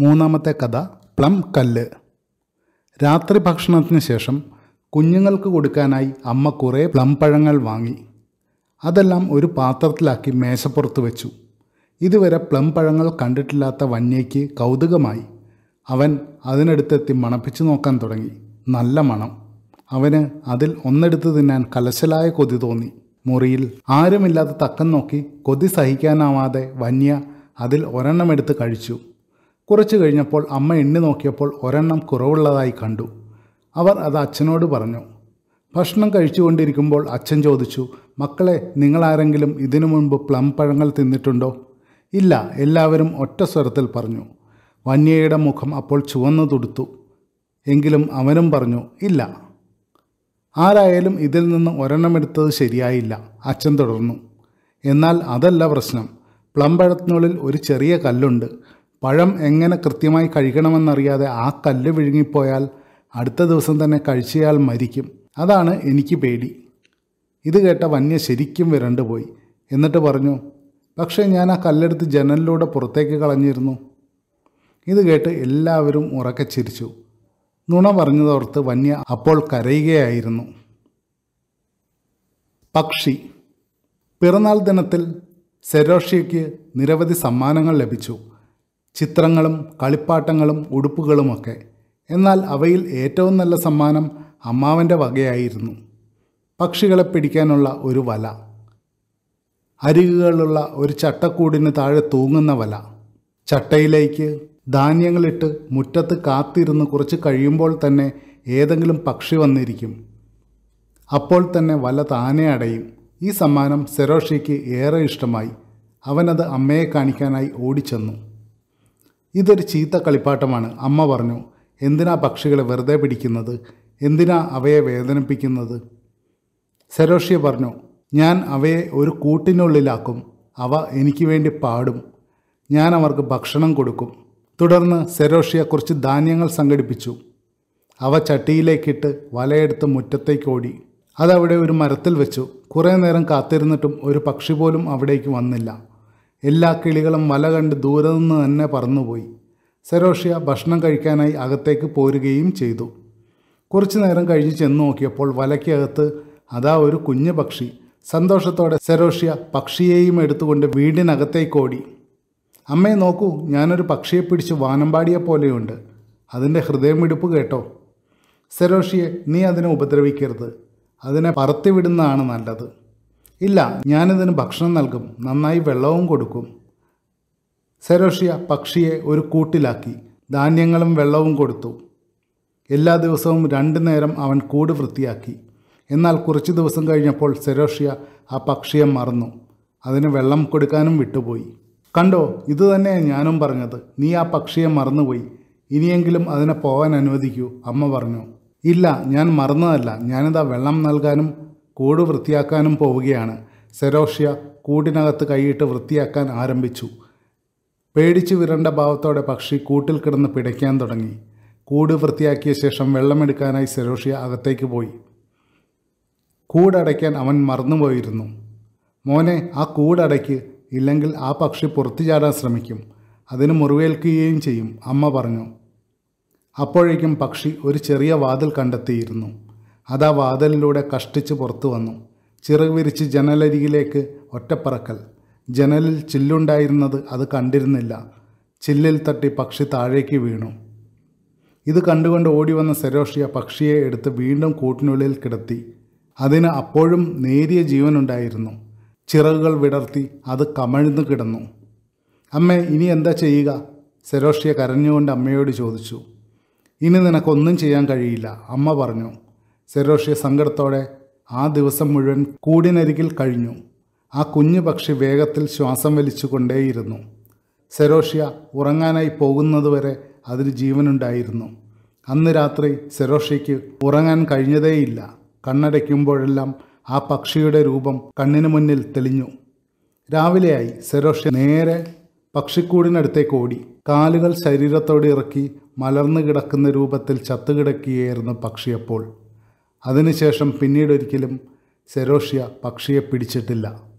മൂന്നാമത്തെ കഥ പ്ലം കല്ല്. രാത്രി ഭക്ഷണത്തിന് ശേഷം കുഞ്ഞുങ്ങൾക്ക് കൊടുക്കാനായി അമ്മ കുറേ പ്ലം പഴങ്ങൾ വാങ്ങി. അതെല്ലാം ഒരു പാത്രത്തിലാക്കി മേശപ്പുറത്ത് വെച്ചു. ഇതുവരെ പ്ലം പഴങ്ങൾ കണ്ടിട്ടില്ലാത്ത വന്യയ്ക്ക് കൗതുകമായി. അവൻ അതിനടുത്തെത്തി മണപ്പിച്ചു നോക്കാൻ തുടങ്ങി. നല്ല മണം. അവന് അതിൽ ഒന്നെടുത്ത് തിന്നാൻ കലശലായ കൊതി തോന്നി. മുറിയിൽ ആരുമില്ലാത്ത തക്കം നോക്കി കൊതി സഹിക്കാനാവാതെ വന്യ അതിൽ ഒരെണ്ണം എടുത്ത് കഴിച്ചു. കുറച്ചു കഴിഞ്ഞപ്പോൾ അമ്മ എണ്ണി നോക്കിയപ്പോൾ ഒരെണ്ണം കുറവുള്ളതായി കണ്ടു. അവർ അത് അച്ഛനോട് പറഞ്ഞു. ഭക്ഷണം കഴിച്ചുകൊണ്ടിരിക്കുമ്പോൾ അച്ഛൻ ചോദിച്ചു മക്കളെ നിങ്ങളാരെങ്കിലും ഇതിനു മുൻപ് പ്ലം പഴങ്ങൾ തിന്നിട്ടുണ്ടോ? ഇല്ല എല്ലാവരും ഒറ്റ സ്വരത്തിൽ പറഞ്ഞു. വന്യയുടെ മുഖം അപ്പോൾ ചുവന്നു തുടുത്തു. എങ്കിലും അവനും പറഞ്ഞു ഇല്ല. ആരായാലും ഇതിൽ നിന്ന് ഒരെണ്ണം എടുത്തത് ശരിയായില്ല അച്ഛൻ തുടർന്നു. എന്നാൽ അതല്ല പ്രശ്നം. പ്ലം പഴത്തിനുള്ളിൽ ഒരു ചെറിയ കല്ലുണ്ട്. പഴം എങ്ങനെ കൃത്യമായി കഴിക്കണമെന്നറിയാതെ ആ കല്ല് വിഴുങ്ങിപ്പോയാൽ അടുത്ത ദിവസം തന്നെ കഴിച്ചയാൾ മരിക്കും. അതാണ് എനിക്ക് പേടി. ഇത് കേട്ട വന്യ ശരിക്കും വിരണ്ടുപോയി എന്നിട്ട് പറഞ്ഞു പക്ഷേ ഞാൻ ആ കല്ലെടുത്ത് ജനലിലൂടെ പുറത്തേക്ക് കളഞ്ഞിരുന്നു ഇത് കേട്ട് എല്ലാവരും ഉറക്കെ ചിരിച്ചു. നുണ പറഞ്ഞതോർത്ത് വന്യ അപ്പോൾ കരയുകയായിരുന്നു. പക്ഷി. പിറന്നാൾ ദിനത്തിൽ സെരോഷ്യയ്ക്ക് നിരവധി സമ്മാനങ്ങൾ ലഭിച്ചു. ചിത്രങ്ങളും കളിപ്പാട്ടങ്ങളും ഉടുപ്പുകളുമൊക്കെ. എന്നാൽ അവയിൽ ഏറ്റവും നല്ല സമ്മാനം അമ്മാവന്റെ വകയായിരുന്നു. പക്ഷികളെ പിടിക്കാനുള്ള ഒരു വല. അരികുകളുള്ള ഒരു ചട്ടക്കൂടിന് താഴെ തൂങ്ങുന്ന വല. ചട്ടയിലേക്ക് ധാന്യങ്ങളിട്ട് മുറ്റത്ത് കാത്തിരുന്ന് കുറച്ച് കഴിയുമ്പോൾ തന്നെ ഏതെങ്കിലും പക്ഷി വന്നിരിക്കും. അപ്പോൾ തന്നെ വല താനെ അടയും. ഈ സമ്മാനം സെറോഷിക്ക് ഏറെ ഇഷ്ടമായി. അവനത് അമ്മയെ കാണിക്കാനായി ഓടിച്ചെന്നു. ഇതൊരു ചീത്ത കളിപ്പാട്ടമാണ്. അമ്മ പറഞ്ഞു എന്തിനാ പക്ഷികളെ വെറുതെ പിടിക്കുന്നത്? എന്തിനാ അവയെ വേദനിപ്പിക്കുന്നത്? സരോഷിയ പറഞ്ഞു ഞാൻ അവയെ ഒരു കൂട്ടിനുള്ളിലാക്കും. അവ എനിക്ക് വേണ്ടി പാടും. ഞാൻ അവർക്ക് ഭക്ഷണം കൊടുക്കും. തുടർന്ന് സെരോഷിയ കുറച്ച് ധാന്യങ്ങൾ സംഘടിപ്പിച്ചു. അവ ചട്ടിയിലേക്കിട്ട് വലയെടുത്ത് മുറ്റത്തേക്ക് ഓടി. അതവിടെ ഒരു മരത്തിൽ വെച്ചു. കുറേ നേരം കാത്തിരുന്നിട്ടും ഒരു പക്ഷി പോലും അവിടേക്ക് വന്നില്ല. എല്ലാ കിളികളും വല കണ്ട് ദൂരെ നിന്ന് തന്നെ പറന്നുപോയി. സെറോഷ്യ ഭക്ഷണം കഴിക്കാനായി അകത്തേക്ക് പോരുകയും ചെയ്തു. കുറച്ചു നേരം കഴിഞ്ഞ് ചെന്ന് നോക്കിയപ്പോൾ വലയ്ക്കകത്ത് അതാ ഒരു കുഞ്ഞു പക്ഷി. സന്തോഷത്തോടെ സെറോഷ്യ പക്ഷിയെയും എടുത്തുകൊണ്ട് വീടിനകത്തേക്ക് ഓടി. അമ്മയെ നോക്കൂ ഞാനൊരു പക്ഷിയെ പിടിച്ച് വാനമ്പാടിയെ പോലെയുണ്ട്. അതിന്റെ ഹൃദയമിടിപ്പ് കേട്ടോ. സരോഷിയെ നീ അതിനെ ഉപദ്രവിക്കരുത്. അതിനെ പറത്തിവിടുന്നതാണ് നല്ലത്. ഇല്ല ഞാനിതിന് ഭക്ഷണം നൽകും. നന്നായി വെള്ളവും കൊടുക്കും. സെരോഷ്യ പക്ഷിയെ ഒരു കൂട്ടിലാക്കി. ധാന്യങ്ങളും വെള്ളവും കൊടുത്തു. എല്ലാ ദിവസവും രണ്ടു നേരം അവൻ കൂട് വൃത്തിയാക്കി. എന്നാൽ കുറച്ച് ദിവസം കഴിഞ്ഞപ്പോൾ സെരോഷ്യ ആ പക്ഷിയെ മറന്നു. അതിന് വെള്ളം കൊടുക്കാനും വിട്ടുപോയി. കണ്ടോ ഇത് തന്നെയാണ് ഞാനും പറഞ്ഞത്. നീ ആ പക്ഷിയെ മറന്നുപോയി. ഇനിയെങ്കിലും അതിനെ പോകാൻ അനുവദിക്കൂ അമ്മ പറഞ്ഞു. ഇല്ല ഞാൻ മറന്നതല്ല. ഞാനിതാ വെള്ളം നൽകാനും കൂട് വൃത്തിയാക്കാനും പോവുകയാണ്. സെരോഷ്യ കൂടിനകത്ത് കൈയിട്ട് വൃത്തിയാക്കാൻ ആരംഭിച്ചു. പേടിച്ചു വിരണ്ട ഭാവത്തോടെ പക്ഷി കൂട്ടിൽ കിടന്ന് പിടയ്ക്കാൻ തുടങ്ങി. കൂട് വൃത്തിയാക്കിയ ശേഷം വെള്ളമെടുക്കാനായി സെരോഷ്യ അകത്തേക്ക് പോയി. കൂടടയ്ക്കാൻ അവൻ മറന്നുപോയിരുന്നു. മോനെ ആ കൂടടയ്ക്ക് ഇല്ലെങ്കിൽ ആ പക്ഷി പുറത്തു ചാടാൻ ശ്രമിക്കും. അതിന് മുറിവേൽക്കുകയും ചെയ്യും അമ്മ പറഞ്ഞു. അപ്പോഴേക്കും പക്ഷി ഒരു ചെറിയ വാതിൽ കണ്ടെത്തിയിരുന്നു. അതാ വാതിലിലൂടെ കഷ്ടിച്ച് പുറത്തു വന്നു. ചിറക് വിരിച്ച് ജനലരികിലേക്ക് ഒറ്റപ്പറക്കൽ. ജനലിൽ ചില്ലുണ്ടായിരുന്നത് അത് കണ്ടിരുന്നില്ല. ചില്ലിൽ തട്ടി പക്ഷി താഴേക്ക് വീണു. ഇത് കണ്ടുകൊണ്ട് ഓടി വന്ന സരോഷിയ പക്ഷിയെ എടുത്ത് വീണ്ടും കൂട്ടിനുള്ളിൽ കിടത്തി. അതിന് അപ്പോഴും നേരിയ ജീവനുണ്ടായിരുന്നു. ചിറകുകൾ വിടർത്തി അത് കമഴ്ന്നു കിടന്നു. അമ്മേ ഇനി എന്താ ചെയ്യുക? സരോഷിയ കരഞ്ഞുകൊണ്ട് അമ്മയോട് ചോദിച്ചു. ഇനി നിനക്കൊന്നും ചെയ്യാൻ കഴിയില്ല അമ്മ പറഞ്ഞു. സെരോഷ്യ സങ്കടത്തോടെ ആ ദിവസം മുഴുവൻ കൂടിനരികിൽ കഴിഞ്ഞു. ആ കുഞ്ഞു പക്ഷി വേഗത്തിൽ ശ്വാസം വലിച്ചുകൊണ്ടേയിരുന്നു. കൊണ്ടേയിരുന്നു സെരോഷ്യ ഉറങ്ങാനായി പോകുന്നതുവരെ അതിന് ജീവനുണ്ടായിരുന്നു. അന്ന് രാത്രി സെറോഷ്യയ്ക്ക് ഉറങ്ങാൻ കഴിഞ്ഞതേയില്ല. കണ്ണടയ്ക്കുമ്പോഴെല്ലാം ആ പക്ഷിയുടെ രൂപം കണ്ണിന് മുന്നിൽ തെളിഞ്ഞു. രാവിലെയായി സെറോഷ്യ നേരെ പക്ഷിക്കൂടിനടുത്തേക്ക് ഓടി. കാലുകൾ ശരീരത്തോട് ഇറക്കി മലർന്നു കിടക്കുന്ന രൂപത്തിൽ ചത്തുകിടക്കുകയായിരുന്നു പക്ഷിയപ്പോൾ. അതിനുശേഷം പിന്നീടൊരിക്കലും സെരോഷ്യ പക്ഷിയെ പിടിച്ചിട്ടില്ല.